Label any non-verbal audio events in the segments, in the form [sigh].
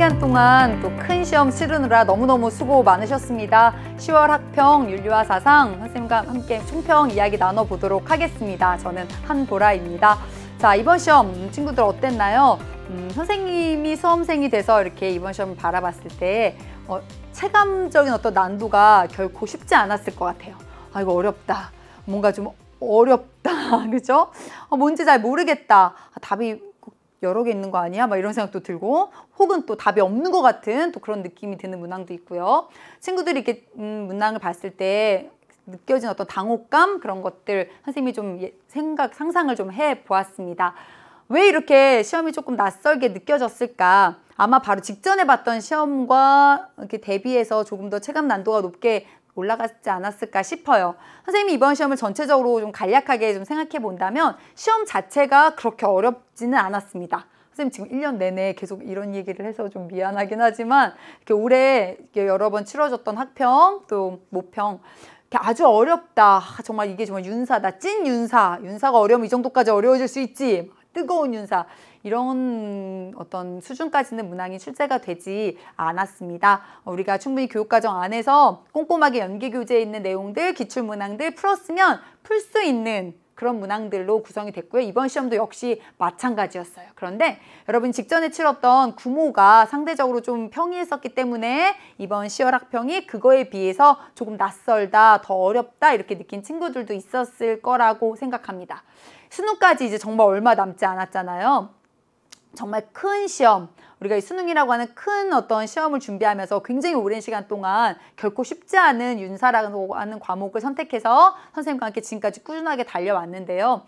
시간 동안 또 큰 시험 치르느라 너무너무 수고 많으셨습니다. 10월 학평 윤리와 사상 선생님과 함께 총평 이야기 나눠보도록 하겠습니다. 저는 한보라입니다. 자, 이번 시험 친구들 어땠나요? 음, 선생님이 수험생이 돼서 이렇게 이번 시험을 바라봤을 때 어, 체감적인 어떤 난도가 결코 쉽지 않았을 것 같아요. 아, 이거 어렵다. 뭔가 좀 어렵다. [laughs] 그죠? 어, 뭔지 잘 모르겠다. 아, 답이 여러 개 있는 거 아니야? 막 이런 생각도 들고 혹은 또 답이 없는 것 같은 또 그런 느낌이 드는 문항도 있고요. 친구들이 이렇게 음, 문항을 봤을 때 느껴진 어떤 당혹감 그런 것들 선생님이 좀 예, 생각 상상을 좀 해 보았습니다. 왜 이렇게 시험이 조금 낯설게 느껴졌을까? 아마 바로 직전에 봤던 시험과 이렇게 대비해서 조금 더 체감 난도가 높게 올라갔지 않았을까 싶어요. 선생님이 이번 시험을 전체적으로 좀 간략하게 좀 생각해 본다면 시험 자체가 그렇게 어렵지는 않았습니다. 선생님 지금 1년 내내 계속 이런 얘기를 해서 좀 미안하긴 하지만 이렇게 올해 이렇게 여러 번 치러졌던 학평 또 모평 아주 어렵다. 정말 이게 정말 윤사다. 찐 윤사. 윤사가 어려우면 이 정도까지 어려워질 수 있지. 뜨거운 윤사. 이런 어떤 수준까지는 문항이 출제가 되지 않았습니다. 우리가 충분히 교육과정 안에서 꼼꼼하게 연계 교재에 있는 내용들, 기출 문항들 풀었으면 풀 수 있는 그런 문항들로 구성이 됐고요. 이번 시험도 역시 마찬가지였어요. 그런데 여러분 직전에 치렀던 구모가 상대적으로 좀 평이했었기 때문에 이번 10월 학평이 그거에 비해서 조금 낯설다, 더 어렵다 이렇게 느낀 친구들도 있었을 거라고 생각합니다. 수능까지 이제 정말 얼마 남지 않았잖아요. 정말 큰 시험, 우리가 이 수능이라고 하는 큰 어떤 시험을 준비하면서 굉장히 오랜 시간 동안 결코 쉽지 않은 윤사라고 하는 과목을 선택해서 선생님과 함께 지금까지 꾸준하게 달려왔는데요.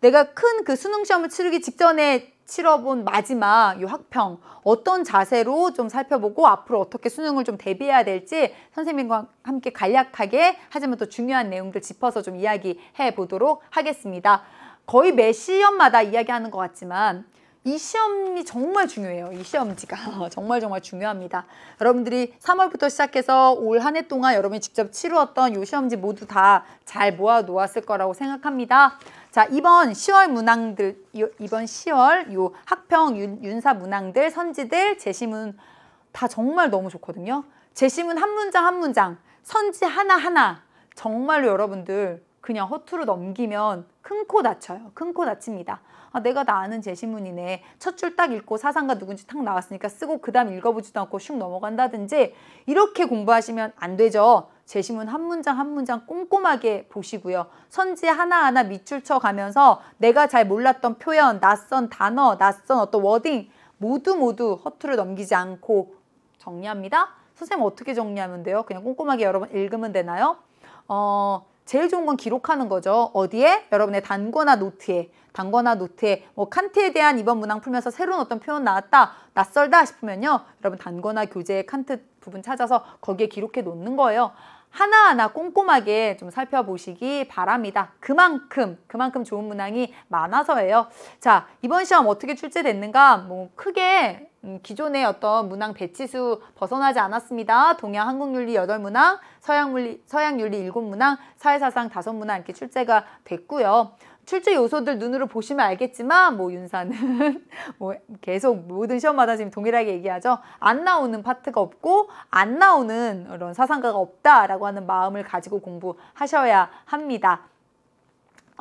내가 큰 그 수능 시험을 치르기 직전에 치러본 마지막 이 학평 어떤 자세로 좀 살펴보고 앞으로 어떻게 수능을 좀 대비해야 될지 선생님과 함께 간략하게 하지만 또 중요한 내용들 짚어서 좀 이야기해 보도록 하겠습니다. 거의 매 시험마다 이야기하는 것 같지만 이 시험이 정말 중요해요. 이 시험지가 [laughs] 정말 정말 중요합니다. 여러분들이 3월부터 시작해서 올 한 해 동안 여러분이 직접 치루었던 이 시험지 모두 다 잘 모아 놓았을 거라고 생각합니다. 자 이번 10월 문항들 이번 10월 요 학평 윤, 사 문항들 선지들 제시문 다 정말 너무 좋거든요. 제시문 한 문장 한 문장 선지 하나 하나 정말로 여러분들 그냥 허투루 넘기면 큰 코 다쳐요. 큰 코 다칩니다. 아, 내가 다 아는 제시문이네. 첫 줄 딱 읽고 사상가 누군지 탁 나왔으니까 쓰고 그 다음 읽어보지도 않고 슉 넘어간다든지 이렇게 공부하시면 안 되죠. 제시문 한 문장 한 문장 꼼꼼하게 보시고요. 선지 하나하나 밑줄 쳐 가면서 내가 잘 몰랐던 표현, 낯선 단어, 낯선 어떤 wording 모두 모두 허투루 넘기지 않고 정리합니다. 선생님 어떻게 정리하면 돼요? 그냥 꼼꼼하게 여러분 읽으면 되나요? 어, 제일 좋은 건 기록하는 거죠. 어디에? 여러분의 단거나 노트에. 단거나 노트에 뭐 칸트에 대한 이번 문항 풀면서 새로운 어떤 표현 나왔다. 낯설다 싶으면요. 여러분 단거나 교재 칸트 부분 찾아서 거기에 기록해 놓는 거예요. 하나하나 꼼꼼하게 좀 살펴보시기 바랍니다. 그만큼 그만큼 좋은 문항이 많아서예요. 자 이번 시험 어떻게 출제됐는가 뭐 크게 음, 기존의 어떤 문항 배치수 벗어나지 않았습니다. 동양 한국윤리 8문항, 서양물리, 서양윤리 7문항, 사회사상 5문항 이렇게 출제가 됐고요. 출제 요소들 눈으로 보시면 알겠지만 뭐 윤사는 [laughs] 뭐 계속 모든 시험마다 지금 동일하게 얘기하죠. 안 나오는 파트가 없고 안 나오는 그런 사상가가 없다라고 하는 마음을 가지고 공부하셔야 합니다.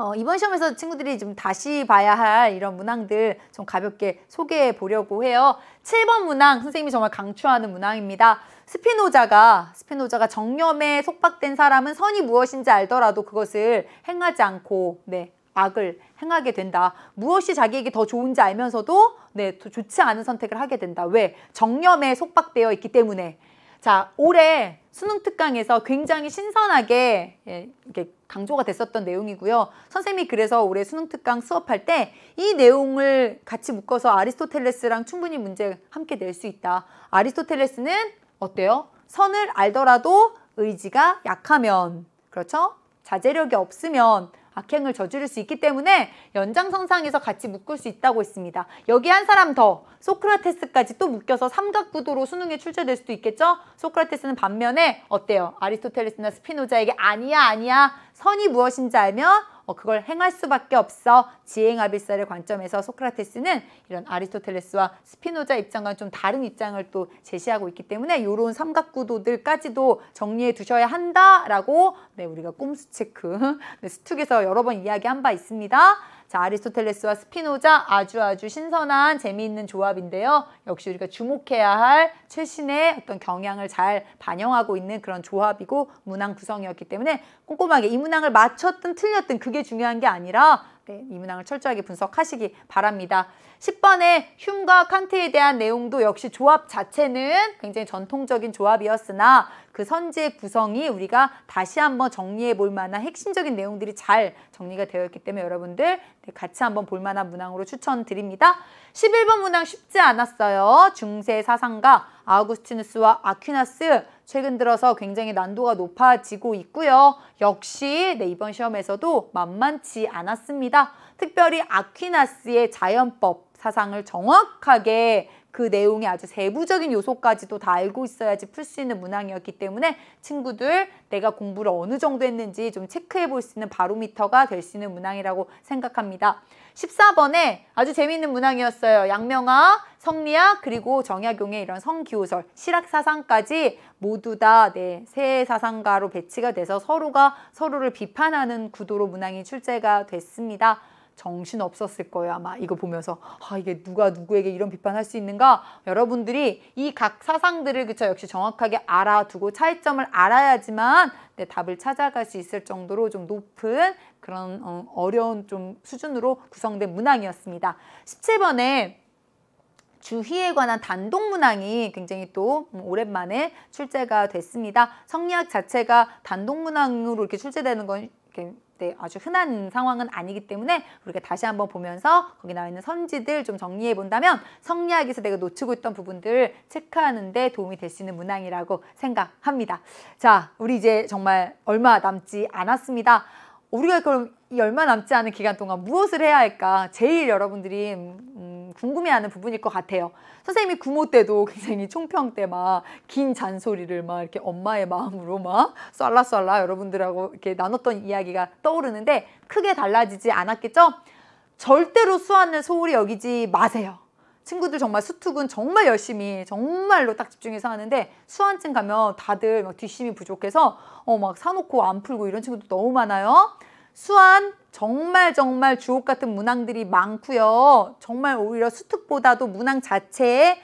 어, 이번 시험에서 친구들이 좀 다시 봐야 할 이런 문항들 좀 가볍게 소개해 보려고 해요. 7번 문항 선생님이 정말 강추하는 문항입니다. 스피노자가 스피노자가 정념에 속박된 사람은 선이 무엇인지 알더라도 그것을 행하지 않고 네, 악을 행하게 된다. 무엇이 자기에게 더 좋은지 알면서도 네, 더 좋지 않은 선택을 하게 된다. 왜? 정념에 속박되어 있기 때문에. 자, 올해 수능 특강에서 굉장히 신선하게 예, 이렇게 강조가 됐었던 내용이고요. 선생님이 그래서 올해 수능 특강 수업할 때 이 내용을 같이 묶어서 아리스토텔레스랑 충분히 문제 함께 낼 수 있다. 아리스토텔레스는 어때요? 선을 알더라도 의지가 약하면 그렇죠? 자제력이 없으면 악행을 저지를 수 있기 때문에 연장선상에서 같이 묶을 수 있다고 했습니다. 여기 한 사람 더 소크라테스까지 또 묶여서 삼각구도로 수능에 출제될 수도 있겠죠? 소크라테스는 반면에 어때요? 아리스토텔레스나 스피노자에게 아니야 아니야 선이 무엇인지 알면 어, 그걸 행할 수밖에 없어. 지행합일사의 관점에서 소크라테스는 이런 아리스토텔레스와 스피노자 입장과는 좀 다른 입장을 또 제시하고 있기 때문에 이런 삼각구도들까지도 정리해 두셔야 한다라고 네, 우리가 꼼수 체크 [laughs] 네, 스툭에서 여러 번 이야기한 바 있습니다. 자, 아리스토텔레스와 스피노자 아주 아주 신선한 재미있는 조합인데요. 역시 우리가 주목해야 할 최신의 어떤 경향을 잘 반영하고 있는 그런 조합이고 문항 구성이었기 때문에 꼼꼼하게 이 문항을 맞췄든 틀렸든 그게 중요한 게 아니라 네, 이 문항을 철저하게 분석하시기 바랍니다. 10번에 흉과 칸트에 대한 내용도 역시 조합 자체는 굉장히 전통적인 조합이었으나 그 선지의 구성이 우리가 다시 한번 정리해 볼 만한 핵심적인 내용들이 잘 정리가 되어 있기 때문에 여러분들 네, 같이 한번 볼 만한 문항으로 추천드립니다. 11번 문항 쉽지 않았어요. 중세 사상가 아우구스티누스와 아퀴나스 최근 들어서 굉장히 난도가 높아지고 있고요. 역시 네, 이번 시험에서도 만만치 않았습니다. 특별히 아퀴나스의 자연법 사상을 정확하게 그 내용의 아주 세부적인 요소까지도 다 알고 있어야지 풀 수 있는 문항이었기 때문에 친구들 내가 공부를 어느 정도 했는지 좀 체크해 볼 수 있는 바로미터가 될 수 있는 문항이라고 생각합니다. 14번에 아주 재미있는 문항이었어요. 양명아, 성리학, 그리고 정약용의 이런 성기호설, 실학 사상까지 모두 다 네, 새 사상가로 배치가 돼서 서로가 서로를 비판하는 구도로 문항이 출제가 됐습니다. 정신 없었을 거예요 아마. 이거 보면서 아 이게 누가 누구에게 이런 비판할 수 있는가? 여러분들이 이 각 사상들을 그쵸 역시 정확하게 알아두고 차이점을 알아야지만 네, 답을 찾아갈 수 있을 정도로 좀 높은 그런 어, 어려운 좀 수준으로 구성된 문항이었습니다. 17번에 주희에 관한 단독 문항이 굉장히 또 오랜만에 출제가 됐습니다. 성리학 자체가 단독 문항으로 이렇게 출제되는 건 네, 아주 흔한 상황은 아니기 때문에 우리가 다시 한번 보면서 거기 나와 있는 선지들 좀 정리해 본다면 성리학에서 내가 놓치고 있던 부분들 체크하는 데 도움이 될 수 있는 문항이라고 생각합니다. 자, 우리 이제 정말 얼마 남지 않았습니다. 우리가 그럼 이 얼마 남지 않은 기간 동안 무엇을 해야 할까? 제일 여러분들이 음, 궁금해하는 부분일 것 같아요. 선생님이 구모 때도 굉장히 총평 때 막 긴 잔소리를 막 이렇게 엄마의 마음으로 막 쏠라쏠라 여러분들하고 이렇게 나눴던 이야기가 떠오르는데 크게 달라지지 않았겠죠? 절대로 수완을 소홀히 여기지 마세요. 친구들 정말 수특은 정말 열심히 정말로 딱 집중해서 하는데 수완증 가면 다들 막 뒷심이 부족해서 어 막 사놓고 안 풀고 이런 친구도 너무 많아요. 수완 정말 정말 주옥 같은 문항들이 많고요. 정말 오히려 수특보다도 문항 자체에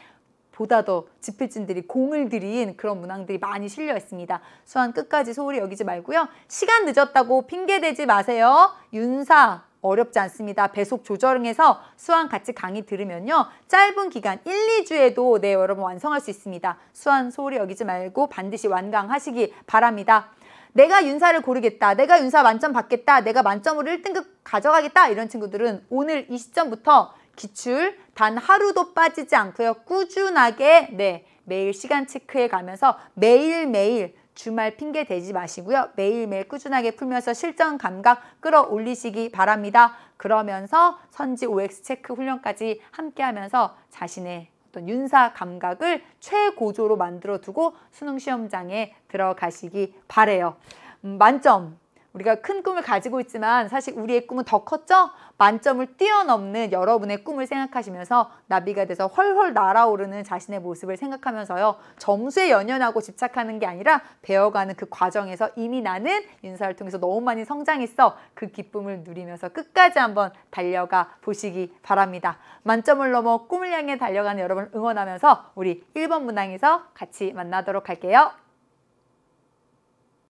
보다 더 지필진들이 공을 들인 그런 문항들이 많이 실려 있습니다. 수완 끝까지 소홀히 여기지 말고요. 시간 늦었다고 핑계대지 마세요. 윤사 어렵지 않습니다. 배속 조절해서 수완 같이 강의 들으면요. 짧은 기간 1, 2주에도 네 여러분 완성할 수 있습니다. 수완 소홀히 여기지 말고 반드시 완강하시기 바랍니다. 내가 윤사를 고르겠다. 내가 윤사 만점 받겠다. 내가 만점으로 1등급 가져가겠다. 이런 친구들은 오늘 이 시점부터 기출 단 하루도 빠지지 않고요. 꾸준하게 네 매일 시간 체크해 가면서 매일매일 주말 핑계 대지 마시고요. 매일매일 꾸준하게 풀면서 실전 감각 끌어올리시기 바랍니다. 그러면서 선지 OX 체크 훈련까지 함께 하면서 자신의 어떤 윤사 감각을 최고조로 만들어 두고 수능 시험장에 들어가시기 바래요. 음, 만점 우리가 큰 꿈을 가지고 있지만 사실 우리의 꿈은 더 컸죠? 만점을 뛰어넘는 여러분의 꿈을 생각하시면서 나비가 돼서 훨훨 날아오르는 자신의 모습을 생각하면서요. 점수에 연연하고 집착하는 게 아니라 배워가는 그 과정에서 이미 나는 인사를 통해서 너무 많이 성장했어. 그 기쁨을 누리면서 끝까지 한번 달려가 보시기 바랍니다. 만점을 넘어 꿈을 향해 달려가는 여러분을 응원하면서 우리 1번 문항에서 같이 만나도록 할게요.